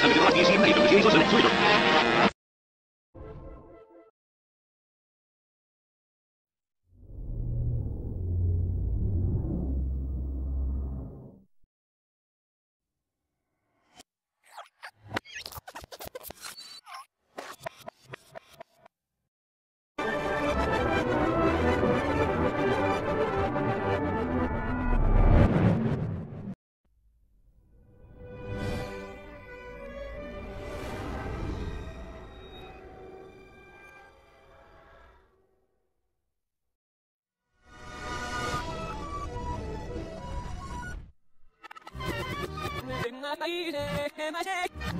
capitolo a piedi in marito, che Gesù se ne suito. Thank you. my easy, and I shake.